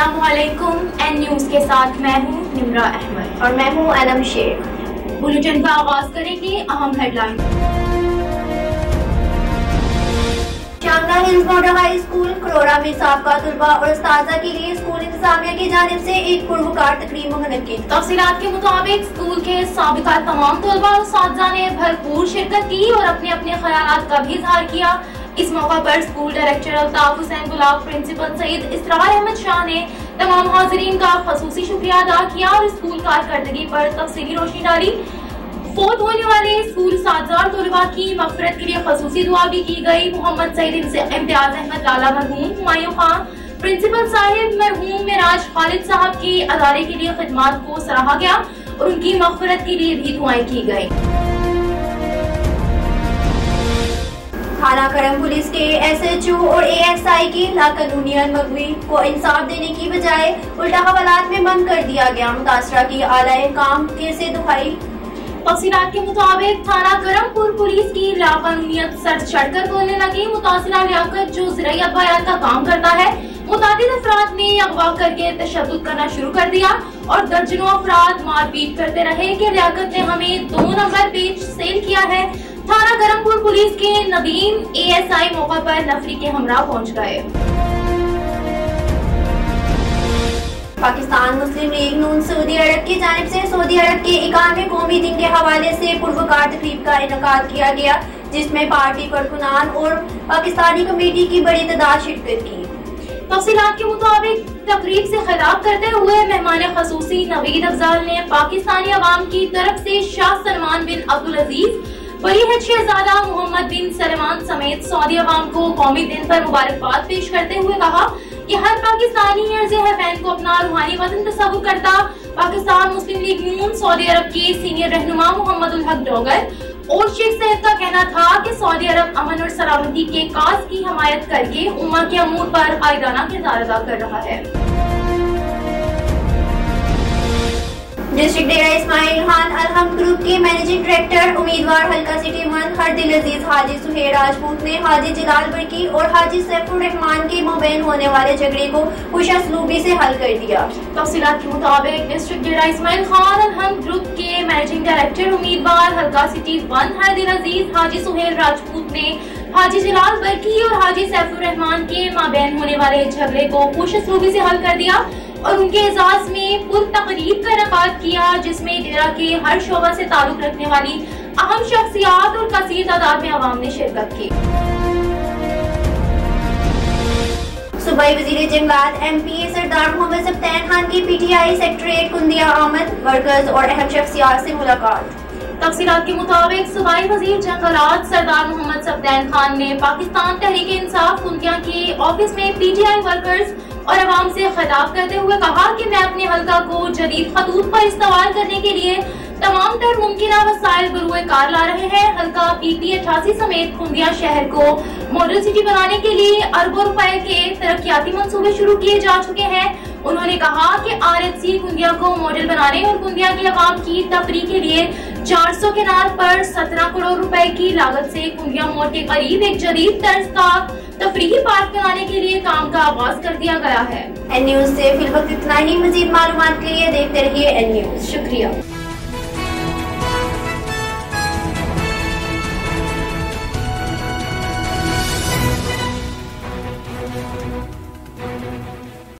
असलकुम N news के साथ मैं हूँ निमरा अहमद और मैं हूँ अलम शेख बुलेटिन का आगाज़ करेंगे अहम headline Shangla Hills model high school Karora में सबका तलबा और उस्ताजा के लिए स्कूल इंतजामिया की जानब से एक पुरवकार तकरीब मुनद तफसीत के मुताबिक स्कूल के सबका तमाम तलबा और ने भरपूर शिरकत की और अपने अपने ख्याल का भी इजहार किया। इस मौका पर स्कूल डायरेक्टर अल्ताफ हुसैन, गुलाब प्रिंसिपल सईद इसरार अहमद शाह ने तमाम हाजरीन का खसूसी शुक्रिया अदा किया और स्कूल कारकर्दगी पर तफसीली रोशनी डाली। फोत होने वाले स्कूल साजार तलबा की मफरत के लिए खसूसी दुआ भी की गई। मोहम्मद सईद इम्तियाज़ अहमद, लाला मरहूम, हुमायूं खान प्रिंसिपल साहिब मरहूम मेराज खालिद साहब की अदारे के लिए खदमात को सराहा गया और उनकी मफरत के लिए भी दुआएँ की गई। थाना करम पुलिस के एसएचओ और एएसआई की लाकानूनियत मगवी को इंसाफ देने की बजाय उल्टा हवालात में बंद कर दिया गया। मुतासरा की आला काम कैसे दुखाई तफसीत के मुताबिक थाना करमपुर पुलिस की लाकानूनियत सर चढ़कर बोलने लगी। मुतासरा लियाकत जो ज़रिए अखबार का काम करता है मुताद अफराद ने अगवा करके तशद करना शुरू कर दिया और दर्जनों अफराद मारपीट करते रहे कि लियाकत ने हमें दो नंबर पेज सेल किया है। थाना पुलिस के नदीम एएसआई मौका पर नफरी के हमरा पहुँच गए। Pakistan Muslim League Noon Saudi Arabia की जानब से सऊदी अरब के इक्यानवे कौमी दिन के हवाले से पुरवकार तकरीब का इनका किया गया, जिसमें पार्टी कारकुनान और पाकिस्तानी कमेटी की बड़ी तादाद शिरकत की। तफसीत के मुताबिक तकरीब से खिताब करते हुए मेहमान खसूसी नवीद अफजाल ने पाकिस्तानी अवाम की तरफ़ से शाह सलमान बिन अब्दुल अज़ीज़ वली है शहजादा मोहम्मद बिन सलमान समेत सऊदी अवाम को कौमी दिन पर मुबारकबाद पेश करते हुए कहा कि हर पाकिस्तानी अर्ज़ हैफैन को अपना रूहानी वज़न तस्वुर करता। Pakistan Muslim League Noon Saudi Arabia के सीनियर रहनुमा मोहम्मद उल डोगर और शेख सैद का कहना था कि सऊदी अरब अमन और सलामती के काज की हमायत करके उमा के अमूर पर आयदाना किरदार अदा कर रहा है। डिस्ट्रिक्ट डेरा इस्माइल खान अलहम ग्रुप के मैनेजिंग डायरेक्टर उम्मीदवार, हल्का सिटी वन हर दिल अज़ीज़, हाजी सुहेर राजपूत ने हाजी जलाल बरकी और हाजी सैफुर रहमान के मोबैन होने वाले झगड़े को खुशसलूबी से हल कर दिया। तफसीत के मुताबिक डिस्ट्रिक्ट डेरा इस्माइल खान अलहम ग्रुप के मैनेजिंग डायरेक्टर उम्मीदवार, हल्का सिटी वन हर दिल अज़ीज़, हाजी सुहेल राजपूत ने हाजी जलाल बरकी और हाजी सैफुर रहमान के माबेन होने वाले झगड़े को खुशसलूबी से हल कर दिया। और उनके एजाज में पुर तकरीब का इनका किया जिसमें डेरा के हर शोबा से ताल्लुक रखने वाली अहम शख्सियात और कसीर तादाद में आवाम ने शिरकत की। सूबाई वज़ीर जंगलात M P A Sardar Mohammad सप्तान Khan की पी टी आई सेक्रेटरीट कुंदिया आमद वर्कर्स और अहम शख्सियात से मुलाकात। तफसीत के मुताबिक सूबाई वज़ीर जंगलात सरदार मोहम्मद सप्तान खान ने पाकिस्तान तहरीक इंसाफ कुंदिया के ऑफ़िस में पी टी आई वर्कर्स और आवाम से खिताब करते हुए कहा कि मैं अपने हल्का को जदीद खतूत पर इस्तेमाल करने के लिए तमाम तर मुमकिन वसाइल बरुए कार ला रहे हैं। हल्का पी पी अठासी समेत खुंदिया शहर को मॉडल सिटी बनाने के लिए अरबों रुपए के तरक्याती मनसूबे शुरू किए जा चुके हैं। उन्होंने कहा कि आर एच सी कुंदिया को मॉडल बनाने और कुंदिया की आवाम की तफरी के लिए 400 किनार पर 17 करोड़ रुपए की लागत से कुंडिया मोड़ के करीब एक जरीब तर्ज का तफरी पार्क बनाने के लिए काम का आगाज़ कर दिया गया है। एन न्यूज़ ऐसी फ़िलहाल इतना ही। मजीद मालूम के लिए देखते रहिए एन न्यूज़ शुक्रिया।